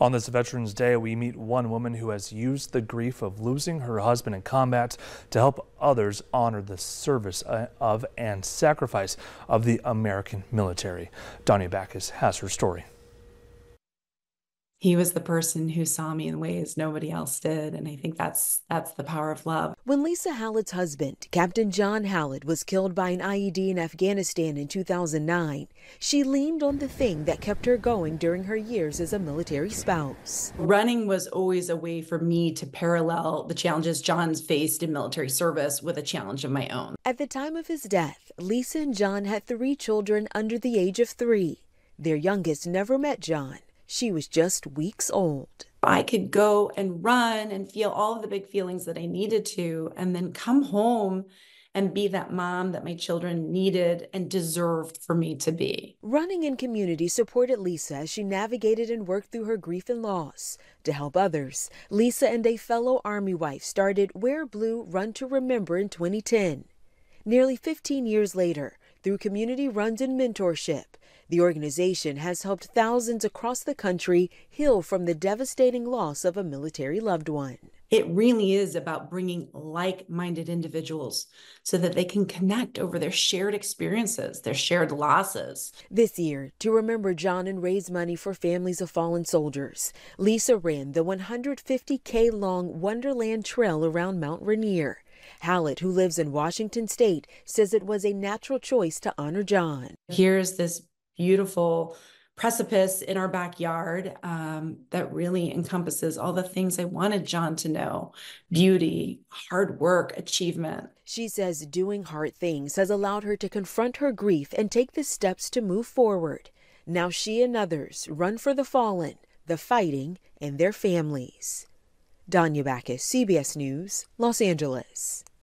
On this Veterans Day, we meet one woman who has used the grief of losing her husband in combat to help others honor the service uh, of and sacrifice of the American military. Danya Bacchus has her story he was the person who saw me in ways nobody else did and i think that's that's the power of love. When lisa hallett's husband captain john hallett was killed by an ied in afghanistan in 2009 she leaned on the thing that kept her going during her years as a military spouse. Running was always a way for me to parallel the challenges john's faced in military service with a challenge of my own. At the time of his death lisa and john had three children under the age of three. Their youngest never met john she was just weeks old. I could go and run and feel all of the big feelings that I needed to, and then come home and be that mom that my children needed and deserved for me to be. Running in community supported Lisa as she navigated and worked through her grief and loss. To help others, Lisa and a fellow Army wife started Wear Blue Run to Remember in 2010. Nearly 15 years later, through community runs and mentorship, the organization has helped thousands across the country heal from the devastating loss of a military loved one. It really is about bringing like minded individuals so that they can connect over their shared experiences, their shared losses. This year, to remember John and raise money for families of fallen soldiers, Lisa ran the 150K long Wonderland Trail around Mount Rainier. Hallett, who lives in Washington state, says it was a natural choice to honor John. Here's this beautiful precipice in our backyard um, that really encompasses all the things I wanted John to know beauty, hard work, achievement. She says doing hard things has allowed her to confront her grief and take the steps to move forward. Now she and others run for the fallen, the fighting, and their families. Danya Bacchus, CBS News, Los Angeles.